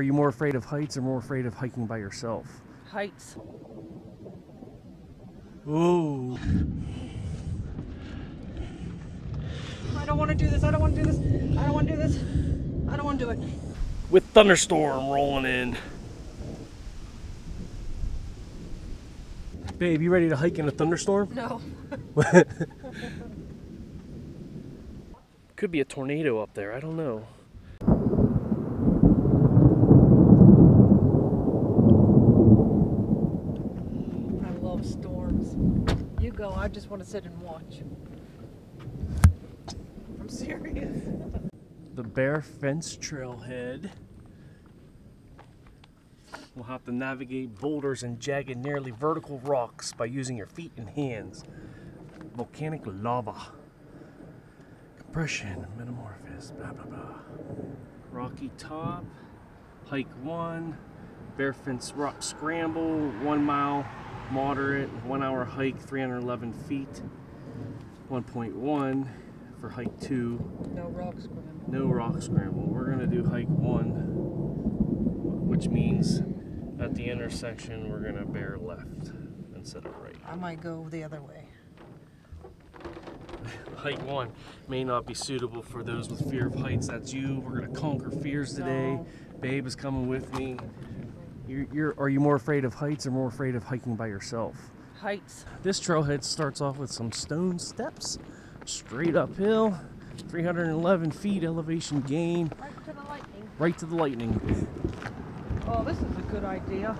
are you more afraid of heights or more afraid of hiking by yourself? Heights. Ooh. I don't want to do this. I don't want to do this. I don't want to do this. I don't want to do it. With thunderstorm rolling in. Babe, you ready to hike in a thunderstorm? No. Could be a tornado up there. I don't know. I love storms. You go. I just want to sit and watch. I'm serious. The Bear Fence Trailhead. We'll have to navigate boulders and jagged, nearly vertical rocks by using your feet and hands. Volcanic lava. Compression, metamorphosis, blah blah blah. Rocky top, hike one, Bear Fence Rock Scramble, one mile, moderate, one hour hike, 311 feet. 1.1 for hike two, No rock scramble. no rock scramble. We're gonna do hike one, which means at the intersection we're gonna bear left instead of right. I might go the other way. Hike one may not be suitable for those with fear of heights. That's you. We're gonna conquer fears today. No. Babe is coming with me. You're, you're, are you more afraid of heights or more afraid of hiking by yourself? Heights. This trailhead starts off with some stone steps, straight uphill, 311 feet elevation gain, Right to the lightning. right to the lightning. Oh, this is a good idea.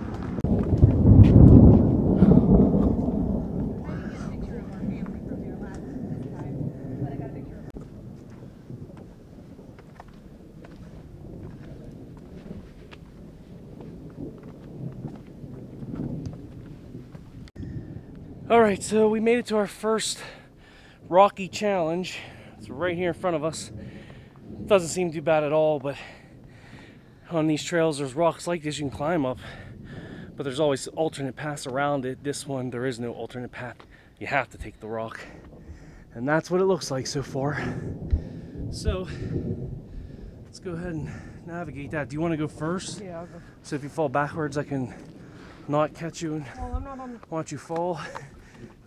All right, so we made it to our first rocky challenge. It's right here in front of us. Doesn't seem too bad at all, but on these trails, there's rocks like this you can climb up, but there's always alternate paths around it. This one, there is no alternate path. You have to take the rock, and that's what it looks like so far. So let's go ahead and navigate that. Do you want to go first? Yeah, I'll go. So if you fall backwards, I can not catch you and I'm not on watch you fall.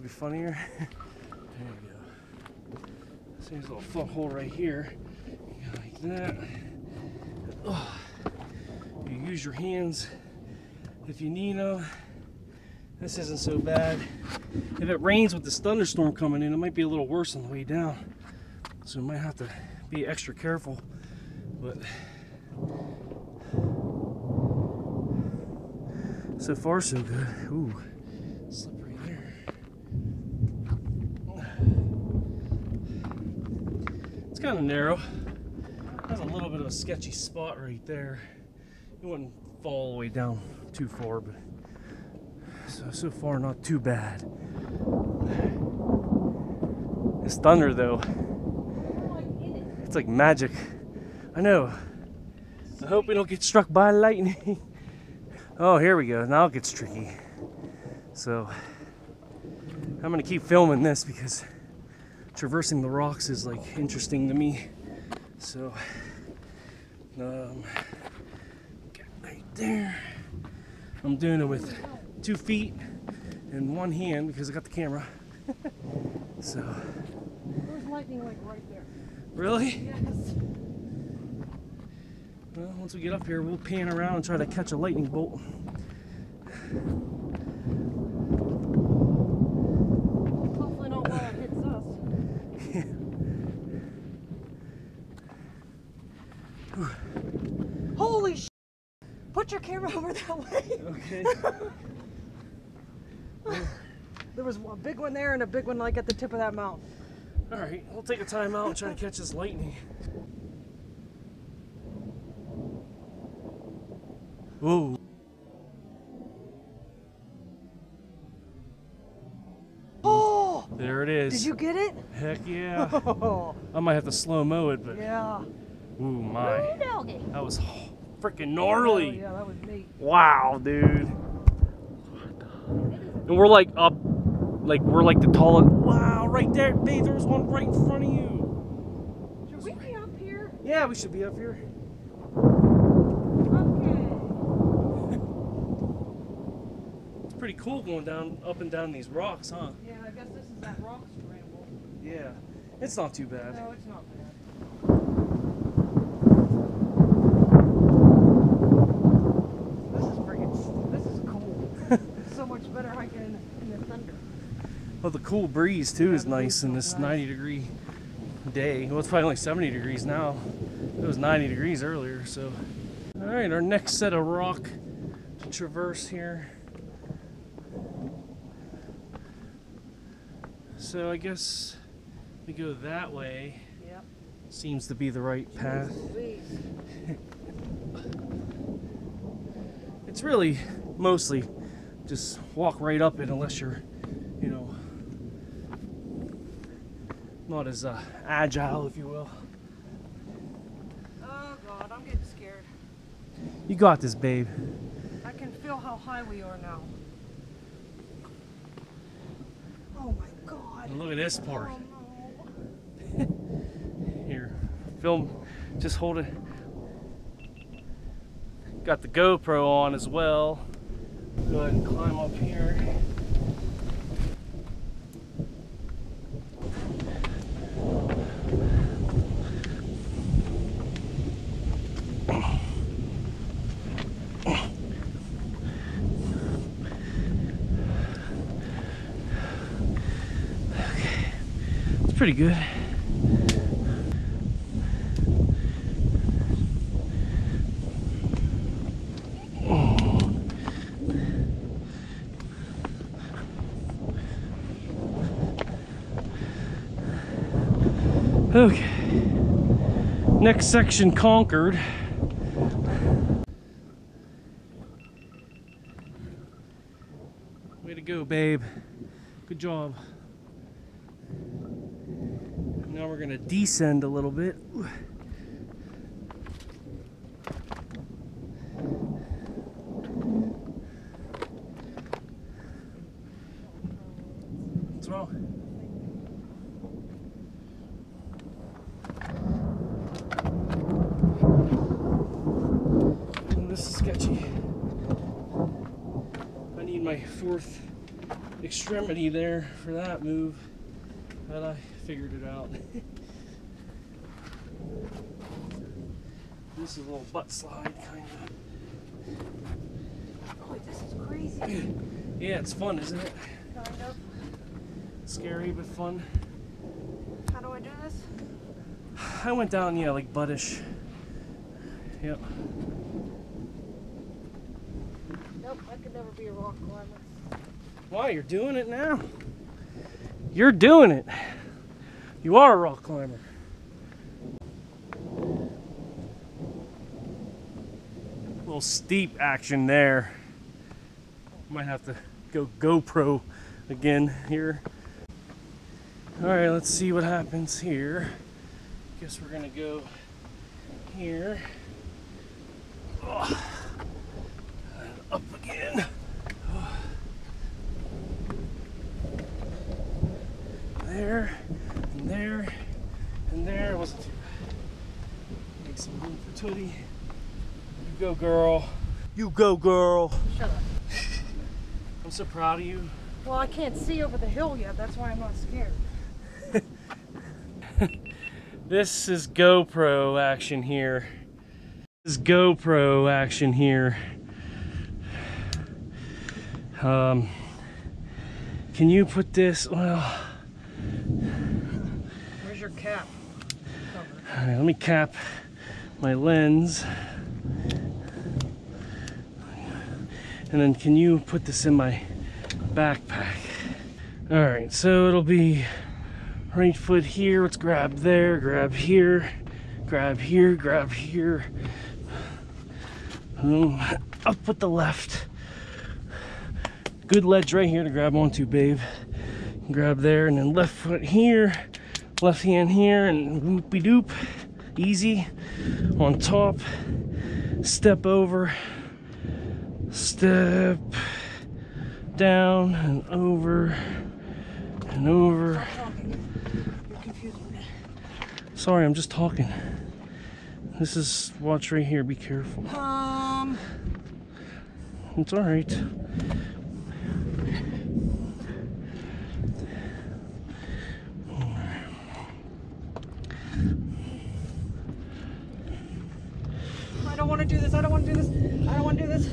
Be funnier. There you go. See this little foothold right here. You like that. Oh. You use your hands if you need them. This isn't so bad. If it rains with this thunderstorm coming in, it might be a little worse on the way down. So we might have to be extra careful. But so far so good. Ooh, slippery there. It's kind of narrow. That's a little bit of a sketchy spot right there. It wouldn't fall all the way down too far, but so so far not too bad. This thunder though, it's like magic. I know. I hope we don't get struck by lightning. Oh, here we go. Now it gets tricky. So, I'm gonna keep filming this because traversing the rocks is like interesting to me. So, um, get right there. I'm doing it with two feet and one hand because I got the camera. so, There's lightning like right there. really? Yes. Well, once we get up here, we'll pan around and try to catch a lightning bolt. Hopefully not while it hits us. Holy sh! Put your camera over that way. Okay. There was a big one there and a big one like at the tip of that mountain. All right, we'll take a time out and try to catch this lightning. Whoa. Oh! There it is. Did you get it? Heck yeah. Oh, I might have to slow mo it, but yeah. ooh my. That was freaking gnarly. Oh, yeah, that was neat. Wow, dude. And we're like up, like we're like the tallest. Wow, right there, babe. There's one right in front of you. Should we be up here? Yeah, we should be up here. Okay. it's pretty cool going down, up and down these rocks, huh? Yeah, I guess this is that rock scramble. Yeah, it's not too bad. No, it's not bad. Thunder. Well, the cool breeze too is Yeah, breeze nice in this nice. 90 degree day. Well, it's probably only 70 degrees now. It was 90 degrees earlier, so. All right, our next set of rock to traverse here. So I guess we go that way. Yep. Seems to be the right path. It's really mostly just walk right up it unless you're, you know, not as uh, agile, if you will. Oh God, I'm getting scared. You got this, babe. I can feel how high we are now. Oh my God. And look at this part. Oh no. Here, film. Just hold it. Got the GoPro on as well. Go ahead and climb up here. It's pretty good. Okay. Next section conquered. Way to go, babe. Good job. Now we're gonna descend a little bit. What's wrong? Oh, this is sketchy. I need my fourth extremity there for that move. But I figured it out. this is a little butt slide kind of. Boy, this is crazy. Yeah, it's fun, isn't it? Kind of. Scary but fun. How do I do this? I went down, yeah, like buttish. Yep. Nope, I could never be a rock climber. Why? You're doing it now. You're doing it. You are a rock climber. A little steep action there. Might have to go GoPro again here. All right, let's see what happens here. Guess we're gonna go here. Up again. there, and there, and there. It wasn't too bad. Make some room for Tuddy. You go, girl. You go, girl. Shut up. I'm so proud of you. Well, I can't see over the hill yet. That's why I'm not scared. This is GoPro action here. This is GoPro action here. Um, can you put this? Well, Where's your cap? All right, let me cap my lens. And then can you put this in my backpack? All right, so it'll be right foot here. Let's grab there, grab here, grab here, grab here. Boom. Up with the left. Good ledge right here to grab onto, babe. Grab there, and then left foot here, left hand here, and whoopie doop. Easy. On top. Step over. Step down and over and over. Talking. You're confusing me. Sorry, I'm just talking. This is watch right here. Be careful. Um, It's all right. want to do this. I don't want to do this. I don't want to do this.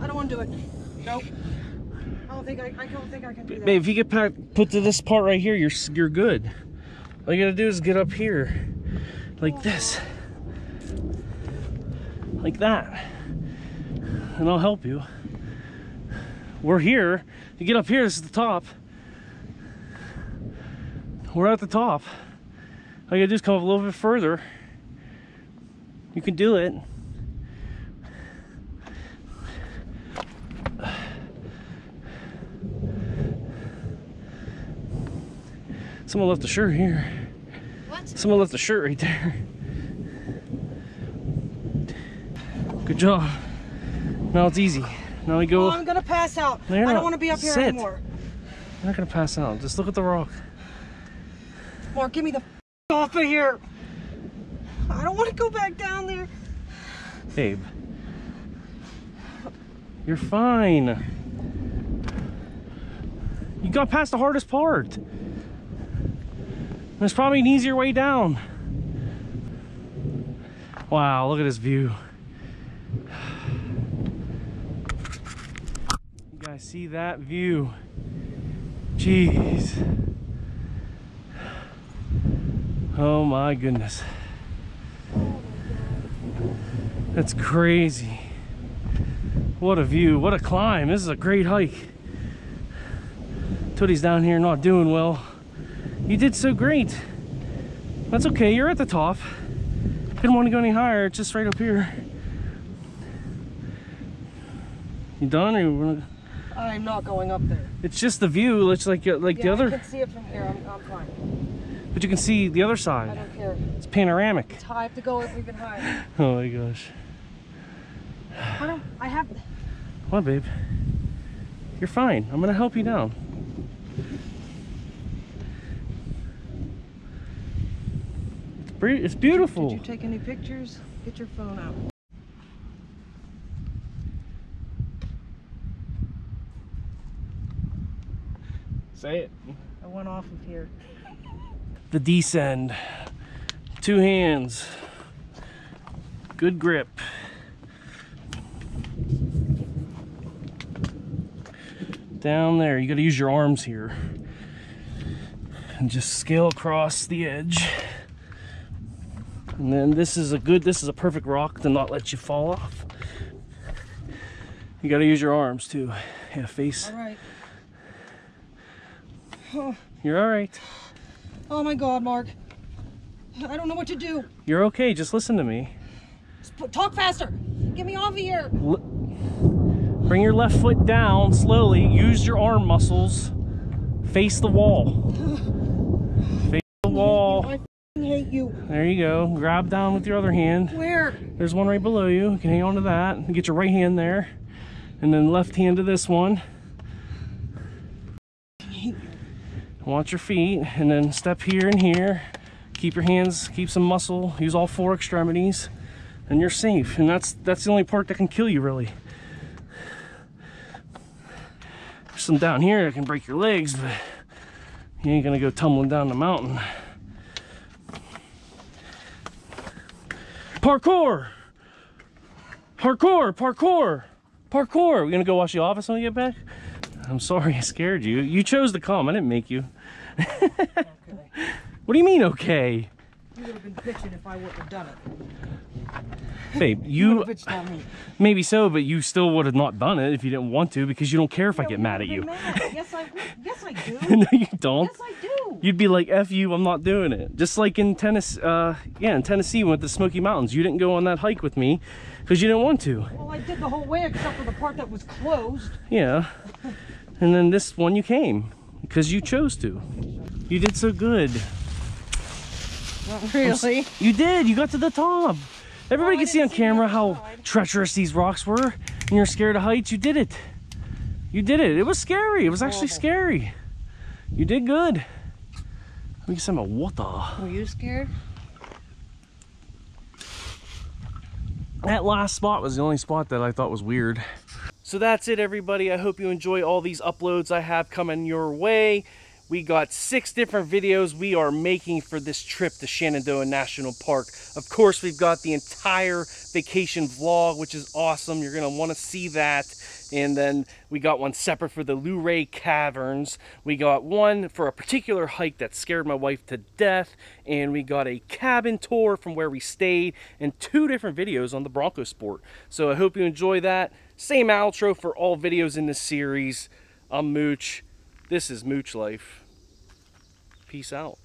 I don't want to do it. Nope. I don't think I, I don't think I can do that. Babe, if you get put to this part right here, you're you're good. All you gotta do is get up here, like this, like that, and I'll help you. We're here. You get up here. This is the top. We're at the top. All you gotta do is come up a little bit further. You can do it. Someone left a shirt here. What? Someone left a shirt right there. Good job. Now it's easy. Now we go. Oh, I'm gonna pass out. No, I don't want to be up here Sit. anymore. You're not gonna pass out. Just look at the rock. Mark, get me the f- off of here. I don't want to go back down there. Babe. You're fine. You got past the hardest part. There's probably an easier way down. Wow, look at this view. You guys see that view? Jeez. Oh my goodness. That's crazy. What a view, what a climb. This is a great hike. Tuddy's down here not doing well. You did so great. That's okay, you're at the top. Didn't want to go any higher, it's just right up here. You done or you wanna... I'm not going up there. It's just the view, it's like uh, like the Yeah, I other, can see it from here. I'm, I'm fine. but you can see the other side. I don't care. It's panoramic. It's high. I have to go even higher. Oh my gosh. I don't. I have. On, babe. You're fine. I'm gonna help you down. It's, it's beautiful. Did you take any pictures? Get your phone out. Say it. I went off of here. The descend. Two hands. Good grip. Down there. You gotta use your arms here. And just scale across the edge. And then this is a good, this is a perfect rock to not let you fall off. You gotta use your arms too. Yeah, face. All right. You're alright. Oh my God, Mark. I don't know what to do. You're okay. Just listen to me. Talk faster. Get me off of here. L- Bring your left foot down slowly. Use your arm muscles. Face the wall. Face the wall. Hate you. There you go. Grab down with your other hand. Where? There's one right below you. You can hang on to that. Get your right hand there. And then left hand to this one. Watch your feet. And then step here and here. Keep your hands, keep some muscle. Use all four extremities. And you're safe. And that's that's the only part that can kill you really. There's some down here that can break your legs, but you ain't gonna go tumbling down the mountain. Parkour! Parkour! Parkour! Parkour! We gonna go wash the office when we get back? I'm sorry I scared you. You chose to come. I didn't make you. Okay. What do you mean, okay? You would have been bitching if I wouldn't have done it. Babe, You you would have bitched on me. maybe so, but you still would have not done it if you didn't want to because you don't care if I get mad at you. Yes, I would. Yes, I do. no, you don't. Yes, I do. You'd be like, F you, I'm not doing it. Just like in Tennessee, uh, yeah, in Tennessee, we went to the Smoky Mountains. You didn't go on that hike with me because you didn't want to. Well, I did the whole way except for the part that was closed. Yeah. And then this one you came because you chose to. You did so good. Not really. You did. You got to the top. Everybody Oh, can see on see camera how side. treacherous these rocks were, and you're scared of heights. You did it. You did it. It was scary. It was actually scary. You did good. We can say my water. Were you scared? That last spot was the only spot that I thought was weird. So that's it, everybody. I hope you enjoy all these uploads I have coming your way. We got six different videos we are making for this trip to Shenandoah National Park. Of course, we've got the entire vacation vlog, which is awesome. You're gonna wanna see that. And then we got one separate for the Luray Caverns. We got one for a particular hike that scared my wife to death. And we got a cabin tour from where we stayed and two different videos on the Bronco Sport. So I hope you enjoy that. Same outro for all videos in this series. I'm Mooch. This is Mooch Life. Peace out.